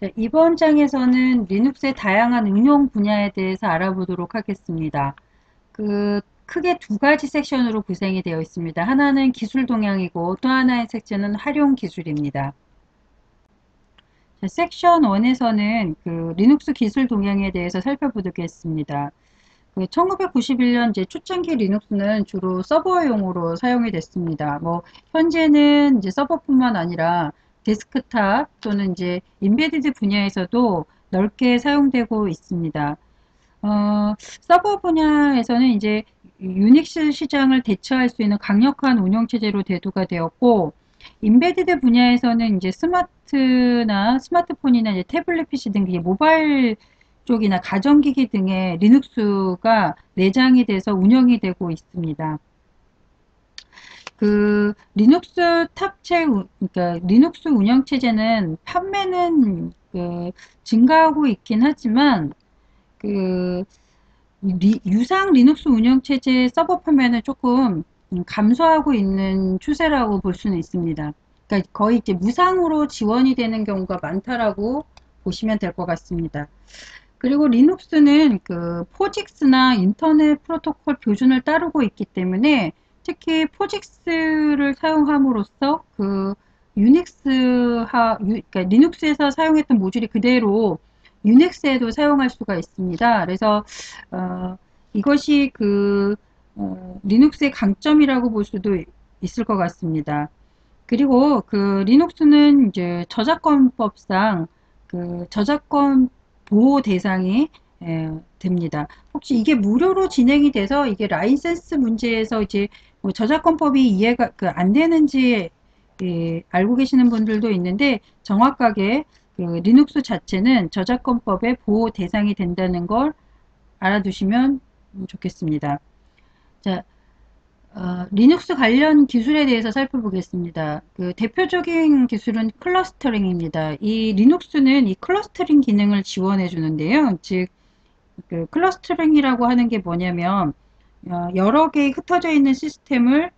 자, 이번 장에서는 리눅스의 다양한 응용 분야에 대해서 알아보도록 하겠습니다. 그 크게 두 가지 섹션으로 구성이 되어 있습니다. 하나는 기술 동향이고 또 하나의 섹션은 활용 기술입니다. 자, 섹션 1에서는 그 리눅스 기술 동향에 대해서 살펴보겠습니다. 그 1991년 이제 초창기 리눅스는 주로 서버용으로 사용이 됐습니다. 뭐 현재는 이제 서버뿐만 아니라 데스크탑 또는 이제 embedded 분야에서도 넓게 사용되고 있습니다. 어, 서버 분야에서는 이제 유닉스 시장을 대체할 수 있는 강력한 운영체제로 대두가 되었고, embedded 분야에서는 이제 스마트나 스마트폰이나 이제 태블릿 PC 등 모바일 쪽이나 가정기기 등의 리눅스가 내장이 돼서 운영이 되고 있습니다. 그 리눅스 탑재 그러니까 리눅스 운영 체제는 판매는 그 증가하고 있긴 하지만 그 리, 유상 리눅스 운영 체제 서버 판매는 조금 감소하고 있는 추세라고 볼 수는 있습니다. 그러니까 거의 이제 무상으로 지원이 되는 경우가 많다라고 보시면 될 것 같습니다. 그리고 리눅스는 그 POSIX나 인터넷 프로토콜 표준을 따르고 있기 때문에 특히 포직스를 사용함으로써 그 유닉스하, 그러니까 리눅스에서 사용했던 모듈이 그대로 유닉스에도 사용할 수가 있습니다. 그래서 어, 이것이 그 어, 리눅스의 강점이라고 볼 수도 있을 것 같습니다. 그리고 그 리눅스는 이제 저작권법상 그 저작권 보호 대상이 예, 됩니다. 혹시 이게 무료로 진행이 돼서 이게 라이센스 문제에서 이제 뭐 저작권법이 이해가 그 안 되는지 예, 알고 계시는 분들도 있는데 정확하게 그 리눅스 자체는 저작권법의 보호 대상이 된다는 걸 알아두시면 좋겠습니다. 자, 어, 리눅스 관련 기술에 대해서 살펴보겠습니다. 그 대표적인 기술은 clustering입니다. 이 리눅스는 이 clustering 기능을 지원해 주는데요. 즉, 그 clustering이라고 하는 게 뭐냐면 어, 여러 개의 흩어져 있는 시스템을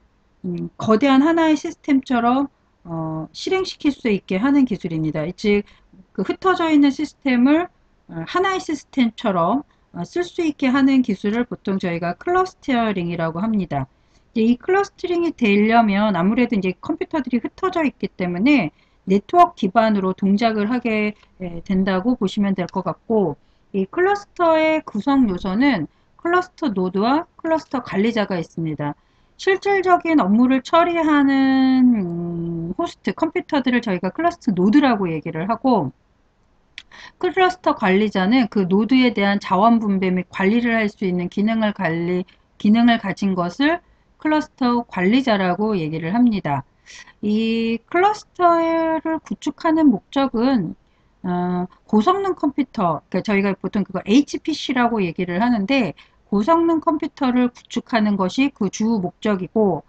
음, 거대한 하나의 시스템처럼 어, 실행시킬 수 있게 하는 기술입니다. 즉, 그 흩어져 있는 시스템을 어, 하나의 시스템처럼 어, 쓸수 있게 하는 기술을 보통 저희가 clustering이라고 합니다. 이 clustering이 되려면 아무래도 이제 컴퓨터들이 흩어져 있기 때문에 네트워크 기반으로 동작을 하게 된다고 보시면 될 것 같고 이 클러스터의 구성 요소는 클러스터 노드와 클러스터 관리자가 있습니다. 실질적인 업무를 처리하는 음, 호스트 컴퓨터들을 저희가 클러스터 노드라고 얘기를 하고 클러스터 관리자는 그 노드에 대한 자원 분배 및 관리를 할 수 있는 기능을 관리 기능을 가진 것을 클러스터 관리자라고 얘기를 합니다. 이 클러스터를 구축하는 목적은 어, 고성능 컴퓨터, 그러니까 저희가 보통 그거 HPC라고 얘기를 하는데 고성능 컴퓨터를 구축하는 것이 그 주 목적이고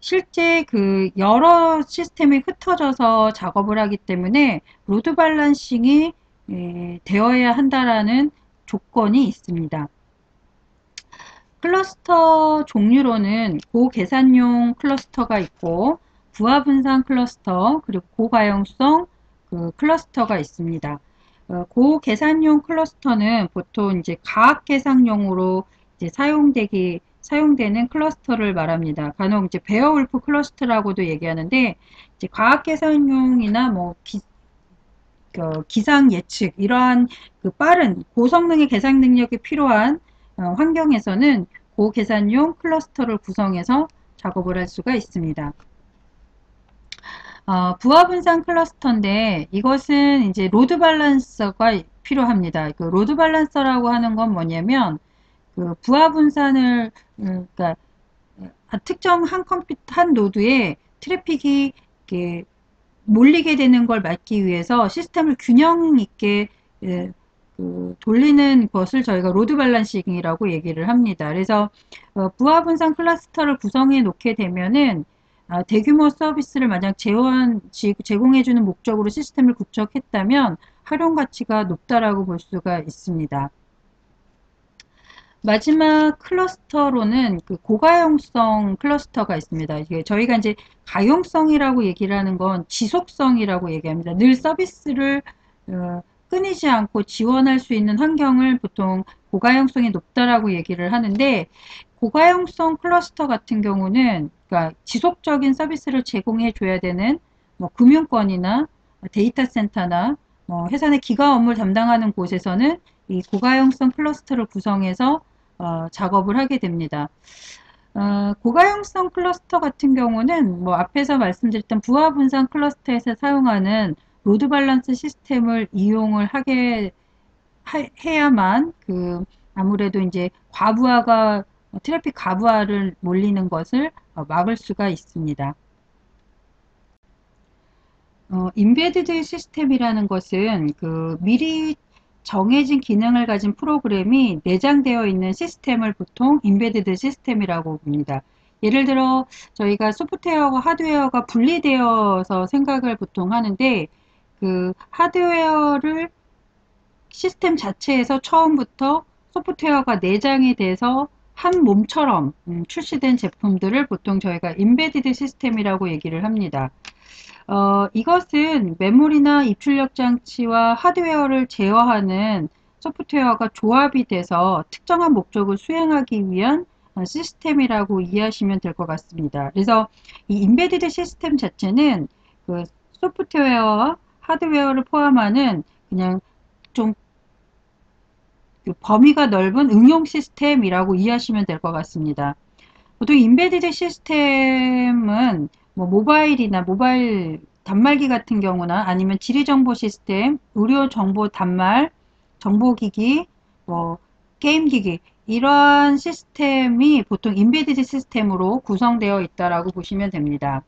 실제 그 여러 시스템이 흩어져서 작업을 하기 때문에 load balancing이 예, 되어야 한다라는 조건이 있습니다. 클러스터 종류로는 고계산용 클러스터가 있고 부하 분산 클러스터 그리고 고가용성 그 클러스터가 있습니다. 어, 고계산용 클러스터는 보통 이제 과학 계산용으로 이제 사용되기 사용되는 클러스터를 말합니다. 간혹 이제 Beowulf 클러스터라고도 얘기하는데 이제 과학 계산용이나 뭐 기, 그 기상 예측 이러한 그 빠른 고성능의 계산 능력이 필요한 어, 환경에서는 고계산용 클러스터를 구성해서 작업을 할 수가 있습니다. 어, 부하 분산 클러스터인데 이것은 이제 load balancer가 필요합니다. 그 load balancer라고 하는 건 뭐냐면 그 부하 분산을 음, 그러니까 특정 한 컴퓨터 한 노드에 트래픽이 이렇게 몰리게 되는 걸 막기 위해서 시스템을 균형 있게 예, 그 돌리는 것을 저희가 load balancing이라고 얘기를 합니다. 그래서 어, 부하 분산 클러스터를 구성해 놓게 되면은 어, 대규모 서비스를 만약 재원 제공해주는 목적으로 시스템을 구축했다면 활용 가치가 높다라고 볼 수가 있습니다. 마지막 클러스터로는 그 고가용성 클러스터가 있습니다. 저희가 이제 가용성이라고 얘기를 하는 건 지속성이라고 얘기합니다. 늘 서비스를 어, 끊이지 않고 지원할 수 있는 환경을 보통 고가용성이 높다라고 얘기를 하는데 고가용성 클러스터 같은 경우는 그러니까 지속적인 서비스를 제공해 줘야 되는 뭐 금융권이나 데이터 센터나 뭐 회사 내 기간 업무를 담당하는 곳에서는 이 고가용성 클러스터를 구성해서 어, 작업을 하게 됩니다. 어, 고가용성 클러스터 같은 경우는 뭐 앞에서 말씀드렸던 부하 분산 클러스터에서 사용하는 load balance 시스템을 이용을 하게 하, 해야만 그 아무래도 이제 과부하가 트래픽 과부하를 몰리는 것을 어, 막을 수가 있습니다. 어, embedded 시스템이라는 것은 그 미리 정해진 기능을 가진 프로그램이 내장되어 있는 시스템을 보통 embedded 시스템이라고 봅니다. 예를 들어 저희가 소프트웨어와 하드웨어가 분리되어서 생각을 보통 하는데 그 하드웨어를 시스템 자체에서 처음부터 소프트웨어가 내장이 돼서 한 몸처럼 음, 출시된 제품들을 보통 저희가 인베디드 시스템이라고 얘기를 합니다. 어, 이것은 메모리나 입출력 장치와 하드웨어를 제어하는 소프트웨어가 조합이 돼서 특정한 목적을 수행하기 위한 어, 시스템이라고 이해하시면 될 것 같습니다. 그래서 이 embedded 시스템 자체는 그 소프트웨어와 하드웨어를 포함하는 그냥 좀그 범위가 넓은 응용 시스템이라고 이해하시면 될 것 같습니다. 보통 embedded 시스템은 뭐 모바일이나 모바일 단말기 같은 경우나 아니면 지리정보 시스템, 의료정보 단말, 정보기기, 뭐 게임기기 이러한 시스템이 보통 embedded 시스템으로 구성되어 있다라고 보시면 됩니다.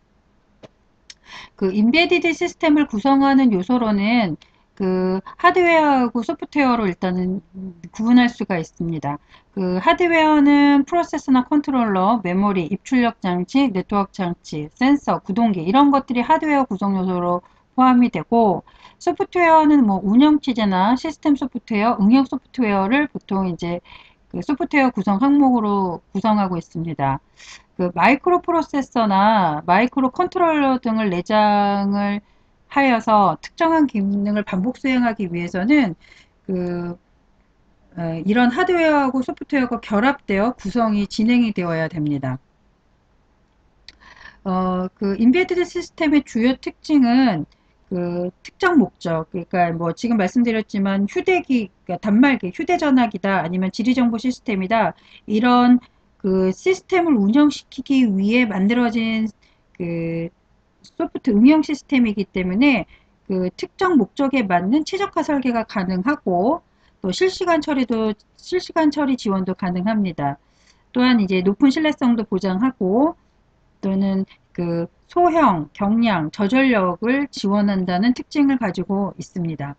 그 embedded 시스템을 구성하는 요소로는 그 하드웨어하고 소프트웨어로 일단은 구분할 수가 있습니다. 그 하드웨어는 프로세서나 컨트롤러, 메모리, 입출력 장치, 네트워크 장치, 센서, 구동기 이런 것들이 하드웨어 구성 요소로 포함이 되고 소프트웨어는 뭐 운영 체제나 시스템 소프트웨어, 응용 소프트웨어를 보통 이제 그 소프트웨어 구성 항목으로 구성하고 있습니다. 그 마이크로 프로세서나 마이크로 컨트롤러 등을 내장을 하여서 특정한 기능을 반복 수행하기 위해서는 그 어, 이런 하드웨어하고 소프트웨어가 결합되어 구성이 진행이 되어야 됩니다. 어, 그 인베디드 시스템의 주요 특징은 그 특정 목적, 그러니까 뭐 지금 말씀드렸지만 휴대기, 그러니까 단말기, 휴대전화기다, 아니면 지리정보 시스템이다, 이런 그 시스템을 운영시키기 위해 만들어진 그 소프트 응용 시스템이기 때문에 그 특정 목적에 맞는 최적화 설계가 가능하고 또 실시간 처리도 실시간 처리 지원도 가능합니다. 또한 이제 높은 신뢰성도 보장하고 또는 그 소형, 경량, 저전력을 지원한다는 특징을 가지고 있습니다.